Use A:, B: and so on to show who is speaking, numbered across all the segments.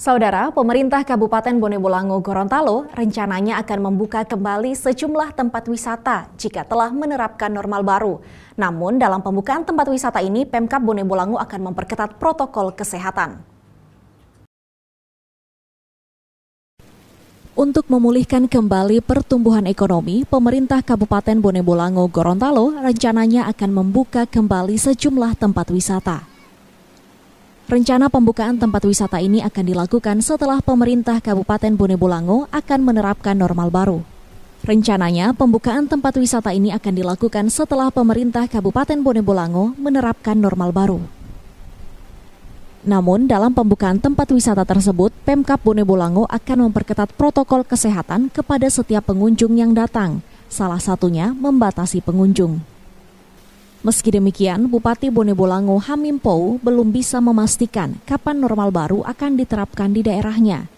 A: Saudara, pemerintah Kabupaten Bone Bolango Gorontalo rencananya akan membuka kembali sejumlah tempat wisata jika telah menerapkan normal baru. Namun dalam pembukaan tempat wisata ini, Pemkap Bone Bolango akan memperketat protokol kesehatan. Untuk memulihkan kembali pertumbuhan ekonomi, pemerintah Kabupaten Bone Bolango Gorontalo rencananya akan membuka kembali sejumlah tempat wisata. Rencana pembukaan tempat wisata ini akan dilakukan setelah pemerintah Kabupaten Bone Bolango akan menerapkan normal baru. Rencananya, pembukaan tempat wisata ini akan dilakukan setelah pemerintah Kabupaten Bone Bolango menerapkan normal baru. Namun, dalam pembukaan tempat wisata tersebut, Pemkap Bone Bolango akan memperketat protokol kesehatan kepada setiap pengunjung yang datang, salah satunya membatasi pengunjung. Meski demikian, Bupati Bone Bolango Hamim Pou belum bisa memastikan kapan normal baru akan diterapkan di daerahnya.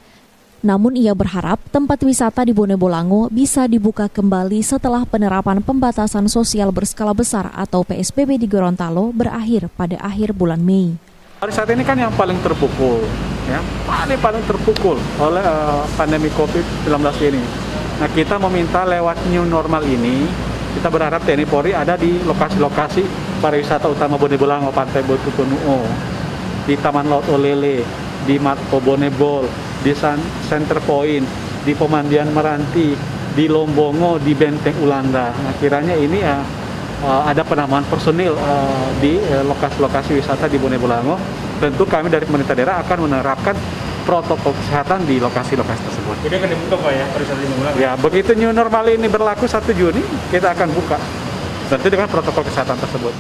A: Namun ia berharap tempat wisata di Bone Bolango bisa dibuka kembali setelah penerapan pembatasan sosial berskala besar atau PSBB di Gorontalo berakhir pada akhir bulan Mei.
B: Hari saat ini kan yang paling terpukul, ya paling paling terpukul oleh uh, pandemi COVID-19 ini. Nah kita meminta lewat new normal ini kita berharap TNI Polri ada di lokasi-lokasi pariwisata utama Bone Bolango, Pantai Botukunuo, di Taman Laut Olele, di Marco Bonebol, di San Center Point, di Pemandian Meranti, di Lombongo, di Benteng Ulanda. Nah, kiranya ini ya ada penambahan personil uh, di lokasi-lokasi wisata di Bone Bolango. Tentu kami dari pemerintah daerah akan menerapkan protokol kesehatan di lokasi-lokasi tersebut.
C: Jadi akan dibuka Pak ya pariwisata di Magelang?
B: Ya, begitu new normal ini berlaku 1 Juni, kita akan buka. Tentu dengan protokol kesehatan tersebut.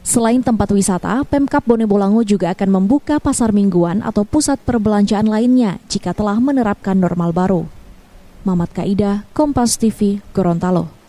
A: Selain tempat wisata, Pemkap Bone Bolango juga akan membuka pasar mingguan atau pusat perbelanjaan lainnya jika telah menerapkan normal baru. Mamat Kaida, Kompas TV, Gorontalo.